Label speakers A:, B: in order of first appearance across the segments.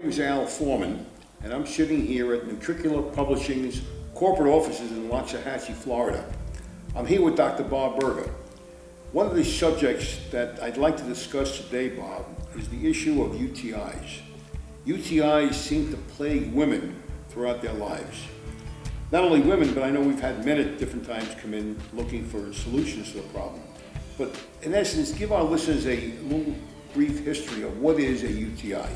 A: name is Al Foreman, and I'm sitting here at Nutricula Publishing's corporate offices in Waxahachie, Florida. I'm here with Dr. Bob Berger. One of the subjects that I'd like to discuss today, Bob, is the issue of UTIs. UTIs seem to plague women throughout their lives. Not only women, but I know we've had men at different times come in looking for solutions to the problem. But in essence, give our listeners a little brief history of what is a UTI.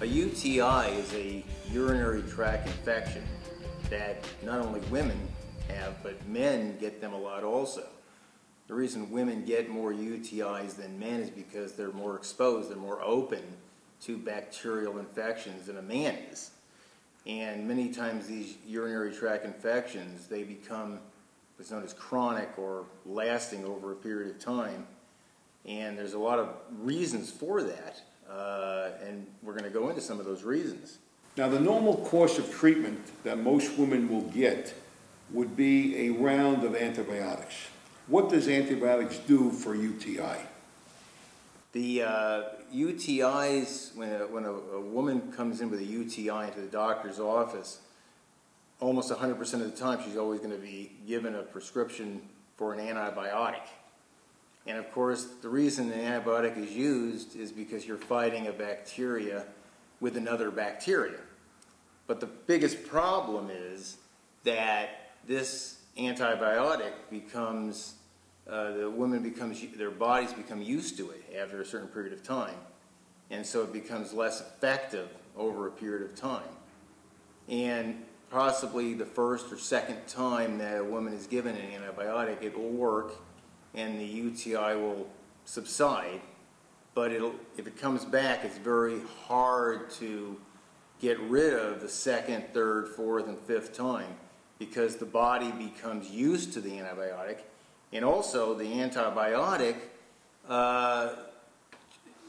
B: A UTI is a urinary tract infection that not only women have, but men get them a lot also. The reason women get more UTIs than men is because they're more exposed, they're more open to bacterial infections than a man is. And many times these urinary tract infections, they become what's known as chronic or lasting over a period of time. And there's a lot of reasons for that. Uh, and we're going to go into some of those reasons.
A: Now, the normal course of treatment that most women will get would be a round of antibiotics. What does antibiotics do for UTI?
B: The uh, UTIs, when, a, when a, a, woman comes in with a UTI into the doctor's office, almost 100% of the time she's always going to be given a prescription for an antibiotic. And of course, the reason an antibiotic is used is because you're fighting a bacteria with another bacteria. But the biggest problem is that this antibiotic becomes, uh, the woman becomes, their bodies become used to it after a certain period of time. And so it becomes less effective over a period of time. And possibly the first or second time that a woman is given an antibiotic, it will work and the UTI will subside. But it'll, if it comes back, it's very hard to get rid of the second, third, fourth, and fifth time because the body becomes used to the antibiotic. And also, the antibiotic, uh,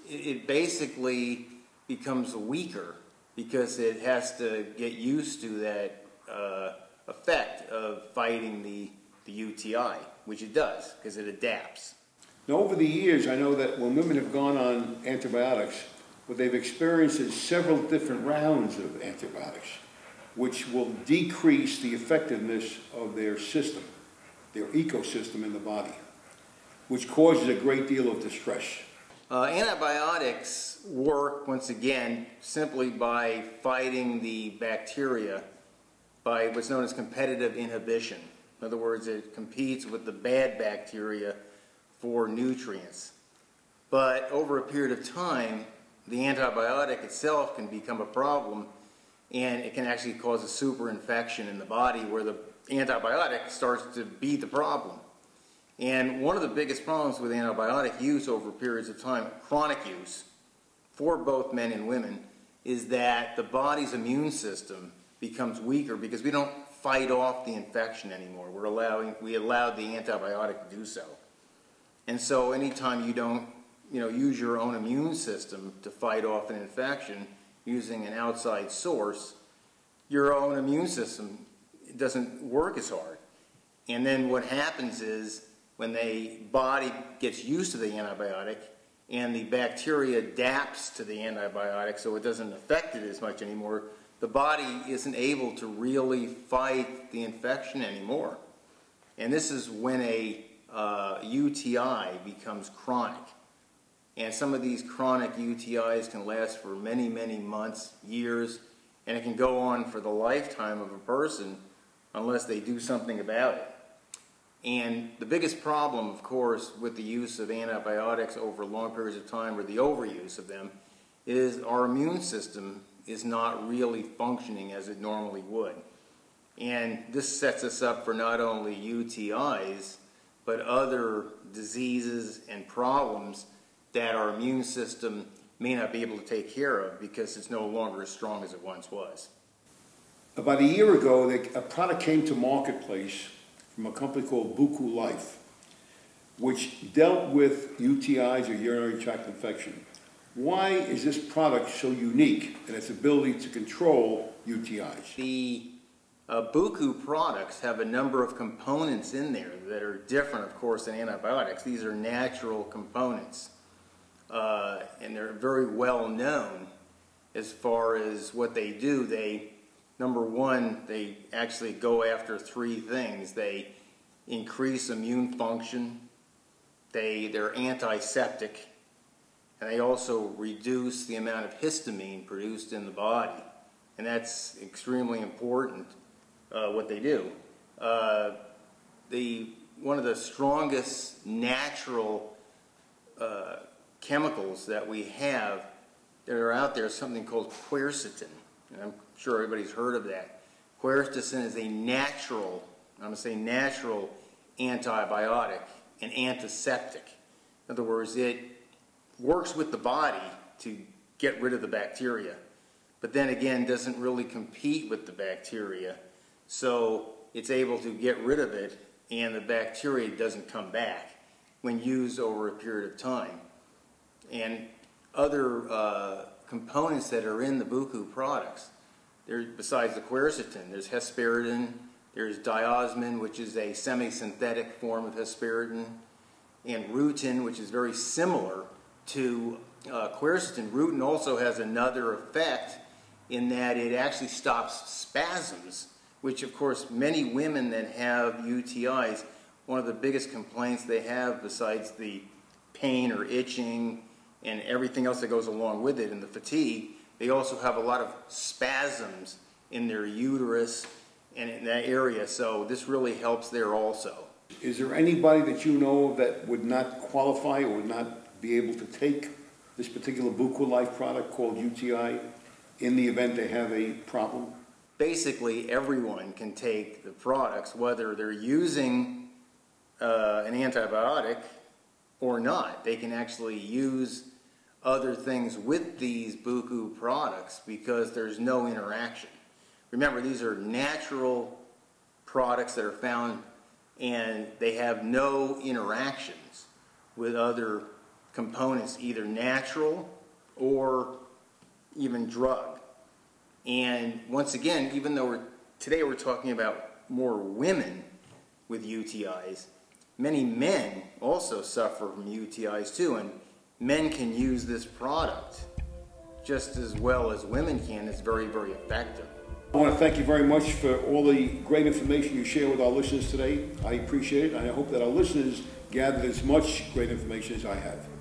B: it, it basically becomes weaker because it has to get used to that uh, effect of fighting the, the UTI, which it does because it adapts.
A: Now, over the years, I know that when women have gone on antibiotics, what they've experienced is several different rounds of antibiotics, which will decrease the effectiveness of their system, their ecosystem in the body, which causes a great deal of distress.
B: Uh, antibiotics work, once again, simply by fighting the bacteria by what's known as competitive inhibition. In other words, it competes with the bad bacteria for nutrients. But over a period of time, the antibiotic itself can become a problem and it can actually cause a super infection in the body where the antibiotic starts to be the problem. And one of the biggest problems with antibiotic use over periods of time, chronic use, for both men and women, is that the body's immune system becomes weaker because we don't fight off the infection anymore. We're allowing, we allowed the antibiotic to do so. And so anytime you don't you know, use your own immune system to fight off an infection using an outside source, your own immune system doesn't work as hard. And then what happens is when the body gets used to the antibiotic and the bacteria adapts to the antibiotic so it doesn't affect it as much anymore, the body isn't able to really fight the infection anymore. And this is when a uh, UTI becomes chronic. And some of these chronic UTIs can last for many, many months, years, and it can go on for the lifetime of a person unless they do something about it. And the biggest problem, of course, with the use of antibiotics over long periods of time or the overuse of them is our immune system is not really functioning as it normally would. And this sets us up for not only UTIs, but other diseases and problems that our immune system may not be able to take care of because it's no longer as strong as it once was.
A: About a year ago, a product came to marketplace from a company called Buchu Life, which dealt with UTIs or urinary tract infection. Why is this product so unique in its ability to control UTIs?
B: The uh, Buchu products have a number of components in there that are different, of course, than antibiotics. These are natural components uh, and they're very well known as far as what they do. They, number one, they actually go after three things. They increase immune function, they, they're antiseptic, and they also reduce the amount of histamine produced in the body. And that's extremely important, uh, what they do. Uh, the, one of the strongest natural uh, chemicals that we have that are out there is something called quercetin. And I'm sure everybody's heard of that. Quercetin is a natural, I'm going to say natural antibiotic and antiseptic. In other words, it works with the body to get rid of the bacteria, but then again doesn't really compete with the bacteria. So it's able to get rid of it and the bacteria doesn't come back when used over a period of time. And other uh, components that are in the Buchu products, there, besides the quercetin, there's hesperidin, there's diosmin, which is a semi-synthetic form of hesperidin, and rutin, which is very similar to uh, quercetin. Rutin also has another effect in that it actually stops spasms, which of course many women that have UTIs, one of the biggest complaints they have besides the pain or itching and everything else that goes along with it and the fatigue, they also have a lot of spasms in their uterus and in that area. So this really helps there also.
A: Is there anybody that you know that would not qualify or would not be able to take this particular Buchu Life product called UTI in the event they have a problem?
B: Basically, everyone can take the products, whether they're using uh, an antibiotic or not. They can actually use other things with these Buchu products because there's no interaction. Remember, these are natural products that are found and they have no interactions with other components, either natural or even drug. And once again, even though we're, today we're talking about more women with UTIs, many men also suffer from UTIs too, and men can use this product just as well as women can. It's very, very effective.
A: I want to thank you very much for all the great information you share with our listeners today. I appreciate it, and I hope that our listeners gathered as much great information as I have.